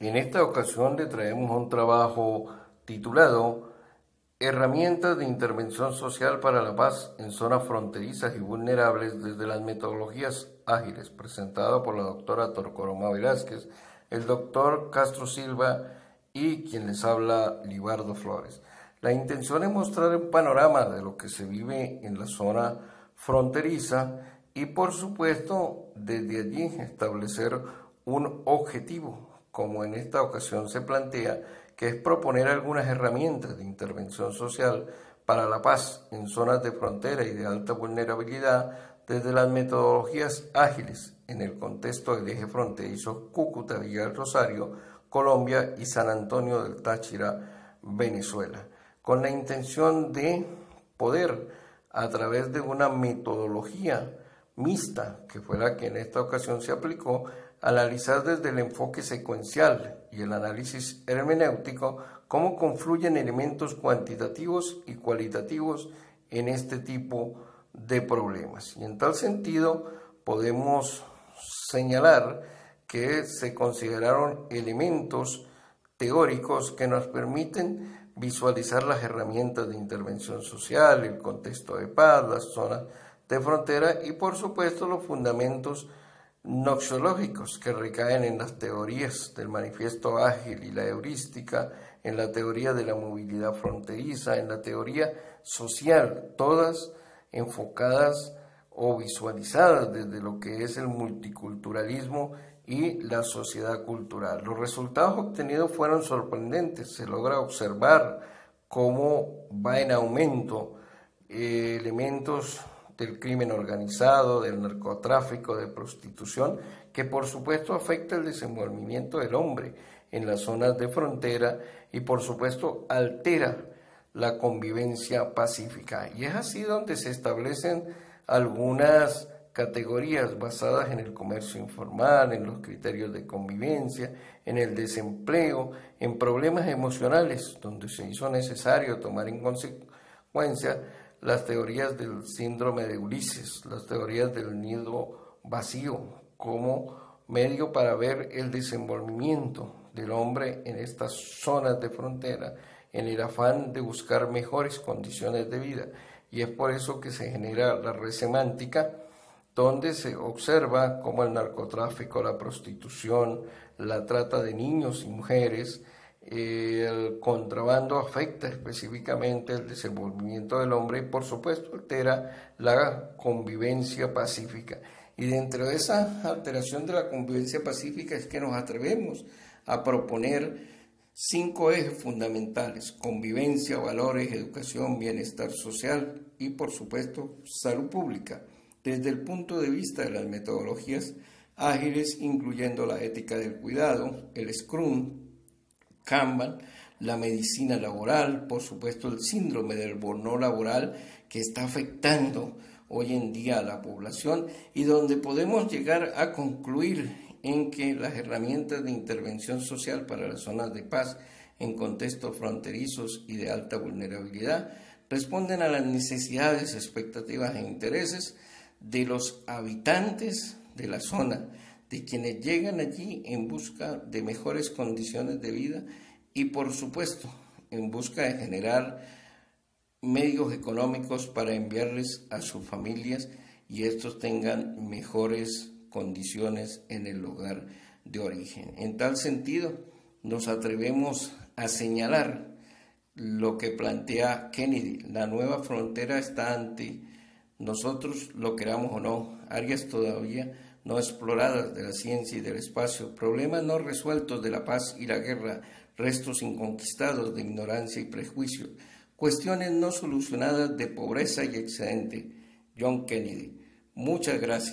En esta ocasión le traemos un trabajo titulado Herramientas de intervención social para la paz en zonas fronterizas y vulnerables desde las metodologías ágiles, presentado por la doctora Torcoroma Velázquez, el doctor Castro Silva y quien les habla, Libardo Flores. La intención es mostrar un panorama de lo que se vive en la zona fronteriza y por supuesto desde allí establecer un objetivo como en esta ocasión se plantea, que es proponer algunas herramientas de intervención social para la paz en zonas de frontera y de alta vulnerabilidad desde las metodologías ágiles en el contexto del eje fronterizo Cúcuta, Villa del Rosario, Colombia y San Antonio del Táchira, Venezuela, con la intención de poder, a través de una metodología mixta, que fue la que en esta ocasión se aplicó, analizar desde el enfoque secuencial y el análisis hermenéutico cómo confluyen elementos cuantitativos y cualitativos en este tipo de problemas. Y en tal sentido podemos señalar que se consideraron elementos teóricos que nos permiten visualizar las herramientas de intervención social, el contexto de paz, las zonas de frontera y por supuesto los fundamentos noxiológicos que recaen en las teorías del manifiesto ágil y la heurística, en la teoría de la movilidad fronteriza, en la teoría social, todas enfocadas o visualizadas desde lo que es el multiculturalismo y la sociedad cultural. Los resultados obtenidos fueron sorprendentes, se logra observar cómo va en aumento eh, elementos del crimen organizado, del narcotráfico, de prostitución, que por supuesto afecta el desenvolvimiento del hombre en las zonas de frontera y por supuesto altera la convivencia pacífica. Y es así donde se establecen algunas categorías basadas en el comercio informal, en los criterios de convivencia, en el desempleo, en problemas emocionales, donde se hizo necesario tomar en consecuencia las teorías del síndrome de Ulises, las teorías del nido vacío, como medio para ver el desenvolvimiento del hombre en estas zonas de frontera, en el afán de buscar mejores condiciones de vida. Y es por eso que se genera la red semántica, donde se observa cómo el narcotráfico, la prostitución, la trata de niños y mujeres, el contrabando afecta específicamente el desenvolvimiento del hombre y por supuesto altera la convivencia pacífica. Y dentro de esa alteración de la convivencia pacífica es que nos atrevemos a proponer cinco ejes fundamentales, convivencia, valores, educación, bienestar social y por supuesto salud pública, desde el punto de vista de las metodologías ágiles, incluyendo la ética del cuidado, el Scrum, Kanban, la medicina laboral, por supuesto el síndrome del bono laboral que está afectando hoy en día a la población y donde podemos llegar a concluir en que las herramientas de intervención social para las zonas de paz en contextos fronterizos y de alta vulnerabilidad responden a las necesidades, expectativas e intereses de los habitantes de la zona de quienes llegan allí en busca de mejores condiciones de vida y por supuesto en busca de generar medios económicos para enviarles a sus familias y estos tengan mejores condiciones en el lugar de origen. En tal sentido, nos atrevemos a señalar lo que plantea Kennedy. La nueva frontera está ante nosotros, lo queramos o no, áreas todavía no exploradas de la ciencia y del espacio, problemas no resueltos de la paz y la guerra, restos inconquistados de ignorancia y prejuicio, cuestiones no solucionadas de pobreza y excedente. John Kennedy. Muchas gracias.